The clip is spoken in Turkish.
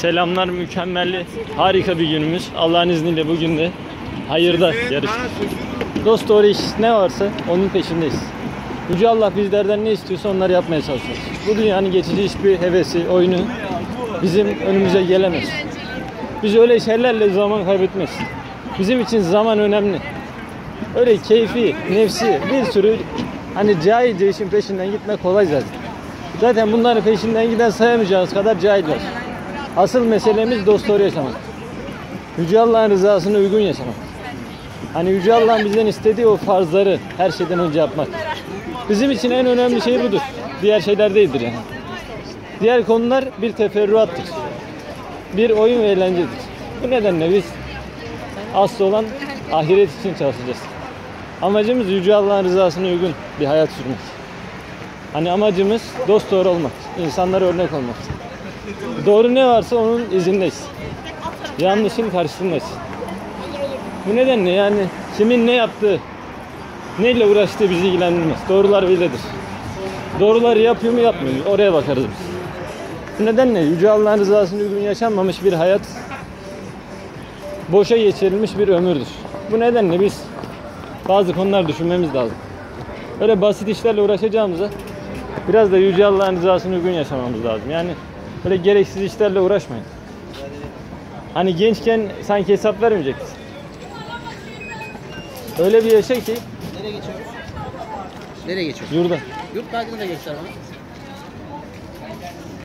Selamlar mükemmel harika bir günümüz. Allah'ın izniyle bugün de hayırda yarış. Dost doğru iş ne varsa onun peşindeyiz. Yüce Allah bizlerden ne istiyorsa onları yapmaya çalışıyoruz. Bu dünyanın geçici hiçbir hevesi, oyunu bizim önümüze gelemez. Biz öyle şeylerle zaman kaybetmez. Bizim için zaman önemli. Öyle keyfi, nefsi bir sürü hani cahilce işin peşinden gitmek kolay zaten. Zaten bunların peşinden giden sayamayacağınız kadar cahil var. Asıl meselemiz dost doğru yaşamak. Yüce Allah'ın rızasına uygun yaşamak. Hani Yüce Allah'ın bizden istediği o farzları her şeyden önce yapmak. Bizim için en önemli şey budur. Diğer şeyler değildir yani. Diğer konular bir teferruattır. Bir oyun ve eğlencedir. Bu nedenle biz asıl olan ahiret için çalışacağız. Amacımız Yüce Allah'ın rızasına uygun bir hayat sürmek. Hani amacımız dost doğru olmak, insanlara örnek olmak. Doğru ne varsa onun izindeyiz. Yanlışın karşısındayız. Bu nedenle yani kimin ne yaptığı, neyle uğraştığı bizi ilgilendirmez. Doğrular bellidir. Doğruları yapıyor mu yapmıyor mu? Oraya bakarız biz. Bu nedenle Yüce Allah'ın rızasına uygun yaşanmamış bir hayat boşa geçirilmiş bir ömürdür. Bu nedenle biz bazı konular düşünmemiz lazım. Öyle basit işlerle uğraşacağımıza biraz da Yüce Allah'ın rızasına uygun yaşamamız lazım. Yani böyle gereksiz işlerle uğraşmayın. Hani gençken sanki hesap vermeyeceksin. Öyle bir yaşa ki Nereye geçiyoruz? Nereye geçiyoruz? yurda. Yurt kaydını da göster bana.